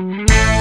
Bye.